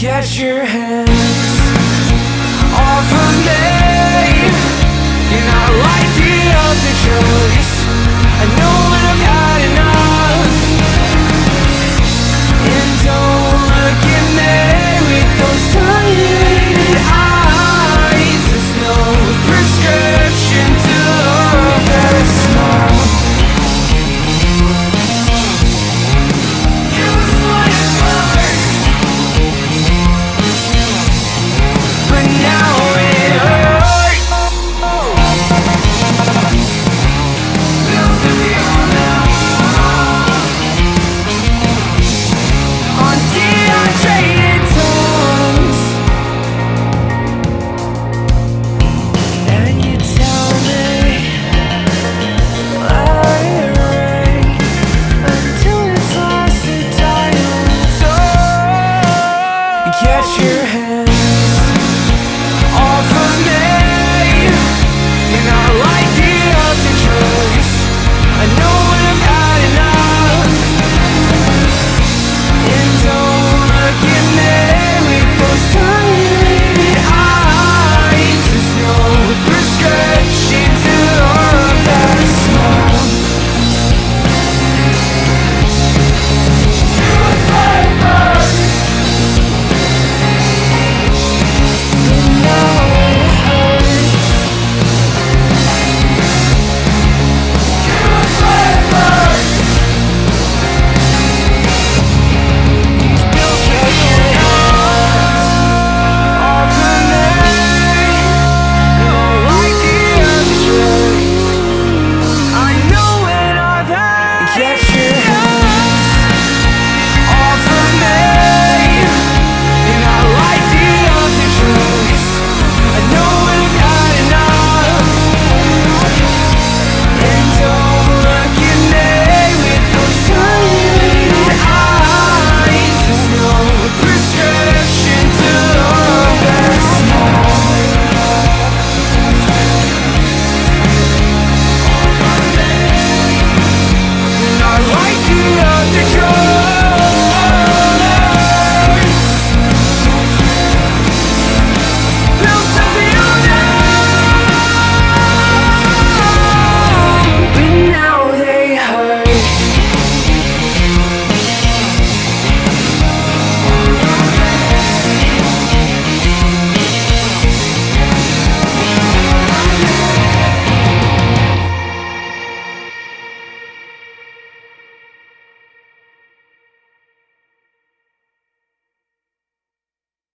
Get your hand. catch you